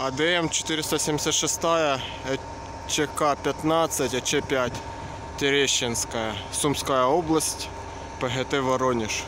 АДМ 476, ЧК 15, АЧ5, Терещинская, Сумская область, ПГТ Воронеж.